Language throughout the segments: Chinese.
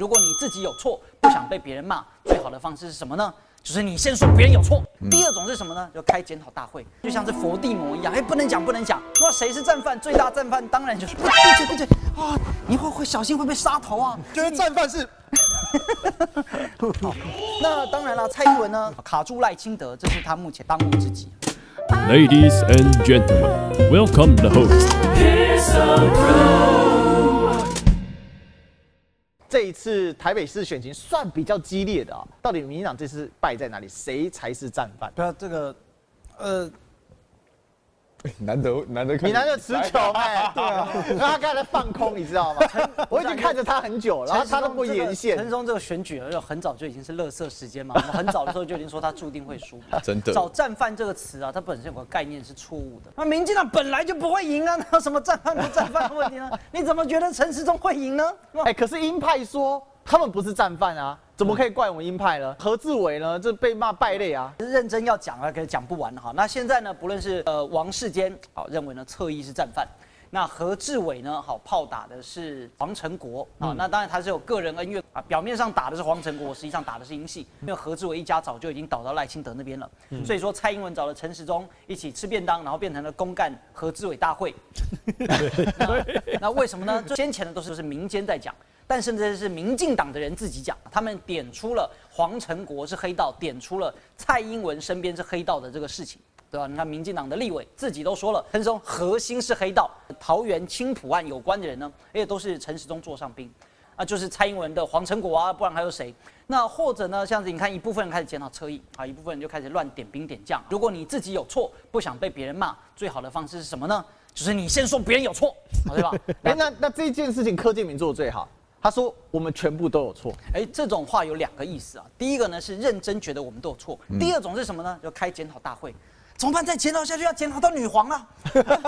如果你自己有错，不想被别人骂，最好的方式是什么呢？就是你先说别人有错。第二种是什么呢？就开检讨大会，就像是佛地魔一样，哎，不能讲，不能讲。说谁是战犯？最大战犯当然就是闭嘴，闭嘴啊！你会会小心会被杀头啊！觉得战犯是。好，那当然了，蔡英文呢卡住赖清德，这是他目前当务之急。Ladies and gentlemen, welcome the host. 这一次台北市选情算比较激烈的啊，到底民进党这次败在哪里？谁才是战犯？对啊这个，呃，难得难得看你难得词穷哎，对啊，然后他刚才放空，你知道吗？我已经看着他很久了，然后他都不沿线陈。松这个选举啊，就很早就已经是乐色时间嘛，我们很早的时候就已经说他注定会输。真的找战犯这个词啊，它本身有个概念是错误的。那民进党本来就不会赢啊，那有什么战犯不战犯的问题呢？你怎么觉得陈时中会赢呢？哎，可是鹰派说他们不是战犯啊，怎么可以怪我们鹰派呢？何志伟呢，这被骂败类啊。认真要讲啊，可是讲不完哈。那现在呢，不论是呃王世坚好认为呢侧翼是战犯，那何志伟呢好炮打的是黄成国啊，那当然他是有个人恩怨啊，表面上打的是黄成国，实际上打的是英系，因为何志伟一家早就已经倒到赖清德那边了，所以说蔡英文找了陈时中一起吃便当，然后变成了公干何志伟大会。那那为什么呢？先前的都是是民间在讲。但是这是民进党的人自己讲，他们点出了黄成国是黑道，点出了蔡英文身边是黑道的这个事情，对吧？你看民进党的立委自己都说了，陈时中核心是黑道，桃园青浦案有关的人呢，而且都是陈时中座上宾，啊，就是蔡英文的黄成国啊，不然还有谁？那或者呢，像是你看一部分人开始检讨车意啊，一部分人就开始乱点兵点将。如果你自己有错，不想被别人骂，最好的方式是什么呢？就是你先说别人有错，对吧？哎，那那这件事情柯建明做的最好，他说我们全部都有错。哎，这种话有两个意思啊。第一个呢是认真觉得我们都有错，第二种是什么呢？就开检讨大会。怎么办？再检讨下去要检讨到女皇啊，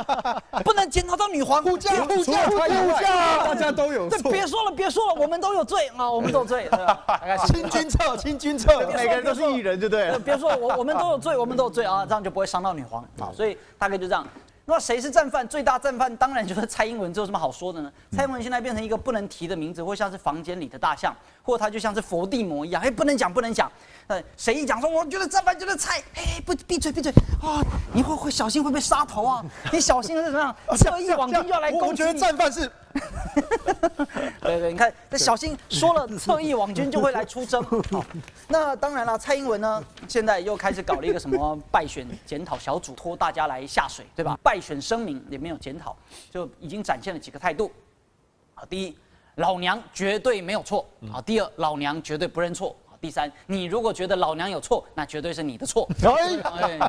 不能检讨到女皇。护驾护驾护驾，大家都有对，别说了，别说了，我们都有罪啊，我们都有罪，清君侧清君侧，每个人都是艺人，就对了。别说我我们都有罪，我们都有罪啊，这样就不会伤到女皇啊。所以大概就这样。那谁是战犯？最大战犯当然就是蔡英文，这有什么好说的呢？蔡英文现在变成一个不能提的名字，或像是房间里的大象，或他就像是佛地魔一样，哎，不能讲，不能讲。呃，谁一讲说我觉得战犯就是蔡，哎，不闭嘴闭嘴啊！你会会小心会被杀头啊！你小心是怎么 样？侧翼网军就要来我我觉得。战犯是 对对，你看，这小心说了，侧翼网军就会来出征。好，那当然了，蔡英文呢，现在又开始搞了一个什么败选检讨小组，拖大家来下水，对吧？败选声明也没有检讨，就已经展现了几个态度。好，第一，老娘绝对没有错。好，第二，老娘绝对不认错。好，第三，你如果觉得老娘有错，那绝对是你的错。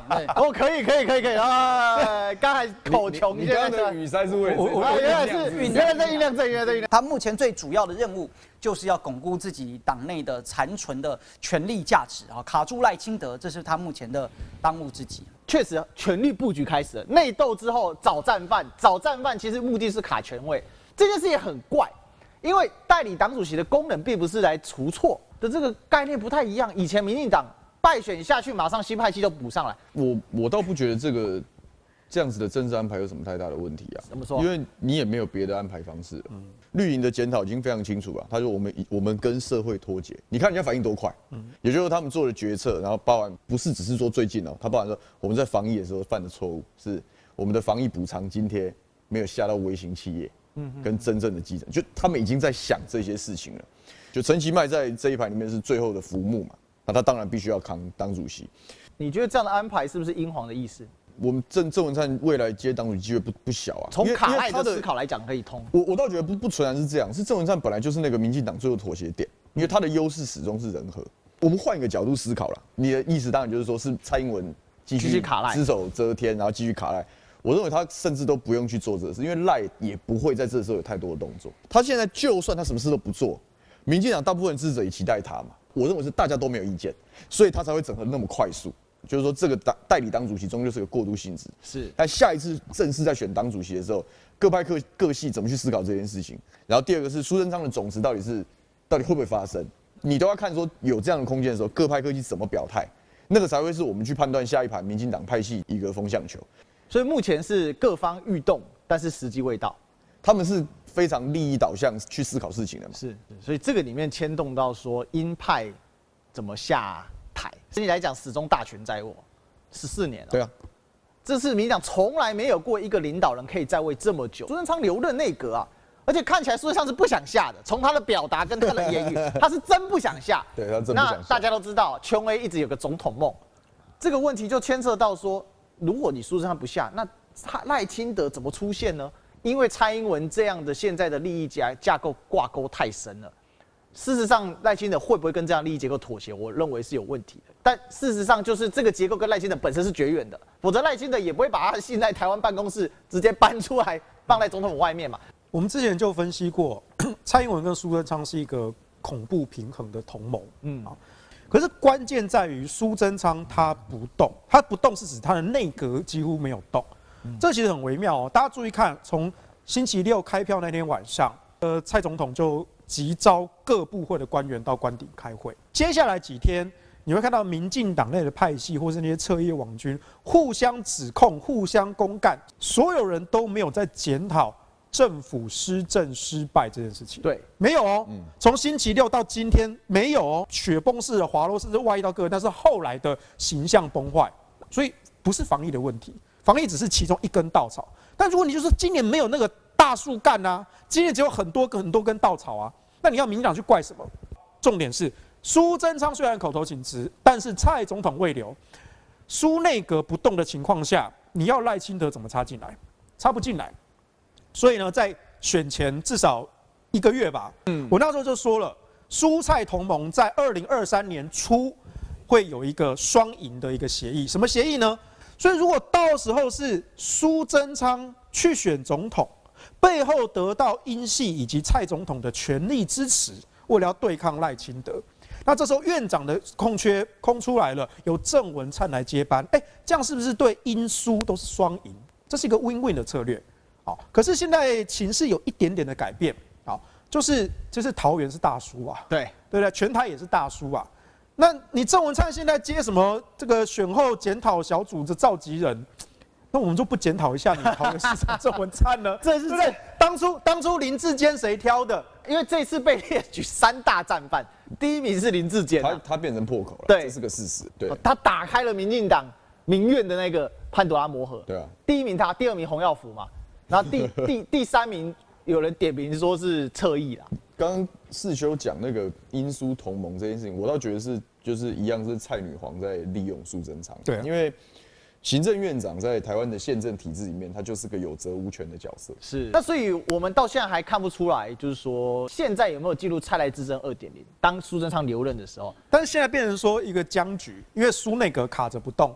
哎。哦，可以可以可以可以啊！刚才口穷，你刚才的语塞是为了啊，原来是原来这音量正，原来这音量。他目前最主要的任务就是要巩固自己党内的残存的权力价值啊，卡住赖清德，这是他目前的当务之急。确实，权力布局开始了。内斗之后找战犯，找战犯其实目的是卡权位。这件事也很怪，因为代理党主席的功能并不是来除错的，这个概念不太一样。以前民进党败选下去，马上新派系就补上来。我我倒不觉得这个这样子的政治安排有什么太大的问题啊。怎么说因为你也没有别的安排方式了。绿营的检讨已经非常清楚了，他说我们我们跟社会脱节，你看人家反应多快，嗯也就是说他们做的决策，然后包含不是只是说最近哦，他包含说我们在防疫的时候犯的错误是我们的防疫补偿津贴没有下到微型企业，跟真正的基层，就他们已经在想这些事情了。就陈其迈在这一排里面是最后的浮木嘛，那他当然必须要扛当主席。你觉得这样的安排是不是英皇的意思？我们郑郑文灿未来接党主席机会不不小啊。从卡赖因为他的思考来讲，可以通。我我倒觉得不不纯然是这样，是郑文灿本来就是那个民进党最后妥协点，因为他的优势始终是人和。我们换一个角度思考了，你的意思当然就是说是蔡英文继续继续卡赖只手遮天，然后继续卡赖。我认为他甚至都不用去做这个事，因为赖也不会在这时候有太多的动作。他现在就算他什么事都不做，民进党大部分支持者也期待他嘛。我认为是大家都没有意见，所以他才会整合那么快速。就是说，这个党代理党主席终究是个过渡性质，是但下一次正式在选党主席的时候，各派各各系怎么去思考这件事情？然后第二个是苏贞昌的种子到底是到底会不会发生？你都要看说有这样的空间的时候，各派各系怎么表态，那个才会是我们去判断下一盘民进党派系一个风向球。所以目前是各方欲动，但是时机未到。他们是非常利益导向去思考事情的嘛。是，所以这个里面牵动到说鹰派怎么下台，整体来讲始终大权在握，十四年了。对啊，这是民进党从来没有过一个领导人可以在位这么久。苏贞昌留任内阁啊，而且看起来苏贞昌是不想下的，从他的表达跟他的言语，他是真不想下。对他真不想下那大家都知道，琼 A 一直有个总统梦，这个问题就牵涉到说，如果你苏贞昌不下，那他赖清德怎么出现呢？因为蔡英文这样的现在的利益架架构挂钩太深了。事实上，赖清德会不会跟这样利益结构妥协？我认为是有问题的。但事实上，就是这个结构跟赖清德本身是绝缘的，否则赖清德也不会把他现在台湾办公室直接搬出来放在总统府外面嘛。我们之前就分析过，蔡英文跟苏贞昌是一个恐怖平衡的同盟。嗯啊，可是关键在于苏贞昌他不动，他不动是指他的内阁几乎没有动，这其实很微妙哦。大家注意看，从星期六开票那天晚上，呃，蔡总统就急召各部会的官员到官邸开会。接下来几天，你会看到民进党内的派系或是那些侧翼网军互相指控、互相公干，所有人都没有在检讨政府施政失败这件事情。对，没有哦，从星期六到今天没有哦，雪崩式的滑落，甚至外溢到各个，但是后来的形象崩坏，所以不是防疫的问题，防疫只是其中一根稻草。但如果你就是今年没有那个大树干啊，今年只有很多根很多根稻草啊，那你要民进党去怪什么？重点是苏贞昌虽然口头请辞，但是蔡总统未留，苏内阁不动的情况下，你要赖清德怎么插进来？插不进来。所以呢，在选前至少一个月吧，嗯，我那时候就说了，蔬菜同盟在二零二三年初会有一个双赢的一个协议，什么协议呢？所以如果到时候是苏贞昌去选总统，背后得到英系以及蔡总统的全力支持，为了要对抗赖清德，那这时候院长的空缺空出来了，由郑文灿来接班，哎，这样是不是对英苏都是双赢？这是一个 win-win 的策略。好，可是现在情势有一点点的改变，好，就是就是桃园是大叔啊，对，对不对？全台也是大叔啊。那你郑文灿现在接什么这个选后检讨小组的召集人？那我们就不检讨一下你桃园市长 郑文灿呢？这是对不对？当初当初林志坚谁挑的？因为这次被列举三大战犯，第一名是林志坚啊、他他变成破口了，对这是个事实。对哦他打开了民进党民怨的那个潘多拉魔盒。对啊，第一名他，第二名洪耀福嘛，然后第第第三名有人点名说是侧翼啦。刚刚世修讲那个英苏同盟这件事情，我倒觉得是就是一样是蔡女皇在利用苏贞昌。对啊因为行政院长在台湾的宪政体制里面，他就是个有责无权的角色。是，那所以我们到现在还看不出来，就是说现在有没有进入蔡赖之争二点零？当苏贞昌留任的时候，但是现在变成说一个僵局，因为苏内阁卡着不动，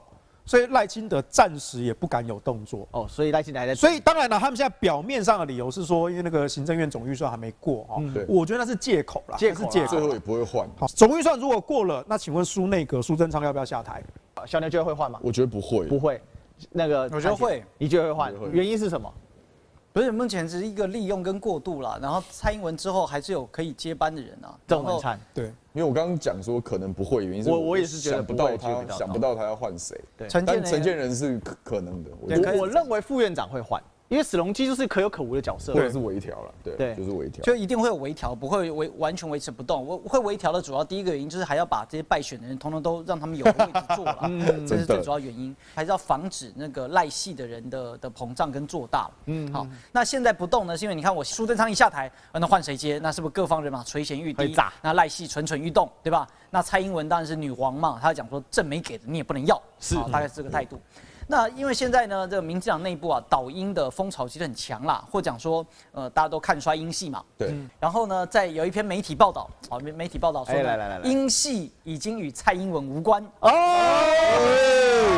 所以赖清德暂时也不敢有动作。哦，所以赖清德还在，所以当然了，他们现在表面上的理由是说，因为那个行政院总预算还没过哦，对我觉得那是借口啦，借口是借口最。后也不会换，好，总预算如果过了，那请问苏内阁苏贞昌要不要下台？小牛觉得会换吗？我觉得不会。不会，那个我觉得会，你觉得会换原因是什么？不是目前只是一个利用跟过渡啦，然后蔡英文之后还是有可以接班的人啊，郑文灿，对，因为我刚刚讲说可能不会，原因是我我也是觉得想不到他想不到他要换谁。对。陈建但陈建仁是可可能的，我我认为副院长会换，因为史隆基就是可有可无的角色。或者是微调了，对对，就是微调。就一定会有微调，不会维完全维持不动。我会微调的主要第一个原因就是还要把这些败选的人通通都让他们有个位置坐了，这是最主要原因，还是要防止那个赖系的人的的膨胀跟做大了。嗯，好，那现在不动呢，是因为你看我苏贞昌一下台，呃那换谁接？那是不是各方人马垂涎欲滴会炸？那赖系蠢蠢欲动，对吧？那蔡英文当然是女皇嘛，她讲说朕没给的你也不能要，是大概是这个态度。那因为现在呢，这个民进党内部啊，导英的风潮其实很强啦，或讲说，呃，大家都看衰英系嘛，对，然后呢，在有一篇媒体报道，啊，媒媒体报道说哎，来来来来英系已经与蔡英文无关。哦，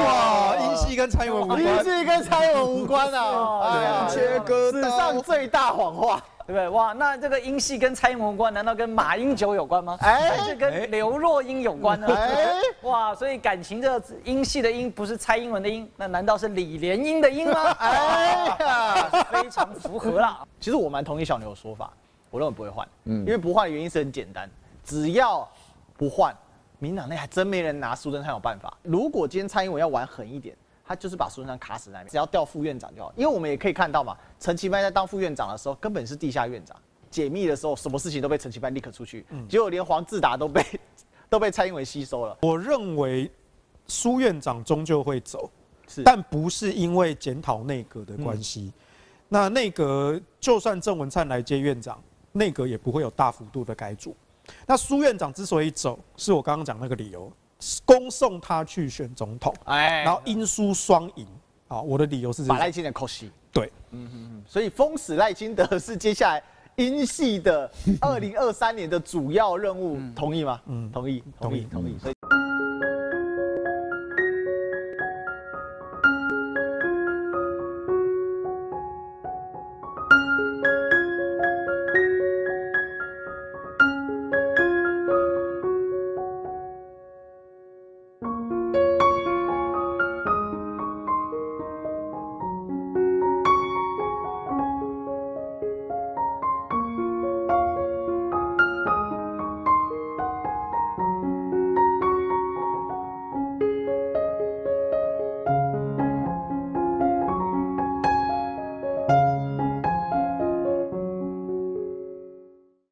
哇，英系跟蔡英文无关。英系跟蔡英文无关啊！哎呀，切割史上最大谎话。对不对？哇，那这个英系跟蔡英文无关，难道跟马英九有关吗？哎还是跟刘若英有关呢？哎哇，所以感情这英系的英不是蔡英文的英，那难道是李莲英的英吗？哎呀，非常符合啦。其实我蛮同意小牛的说法，我认为不会换，嗯因为不换的原因是很简单，只要不换，民党内还真没人拿苏贞昌有办法。如果今天蔡英文要玩狠一点，他就是把苏贞昌卡死在那边，只要调副院长就好。因为我们也可以看到嘛，陈其迈在当副院长的时候，根本是地下院长，解密的时候，什么事情都被陈其迈立刻出去，结果连黄志达都被 都被蔡英文吸收了。我认为苏院长终究会走，是，但不是因为检讨内阁的关系。那内阁就算郑文灿来接院长，内阁也不会有大幅度的改组。那苏院长之所以走，是我刚刚讲那个理由，恭送他去选总统，哎然后英苏双赢。好，我的理由是把赖清德扣死。对，所以封死赖清德是接下来英系的二零二三年的主要任务，同意吗？嗯，同意，同意，同意。所以。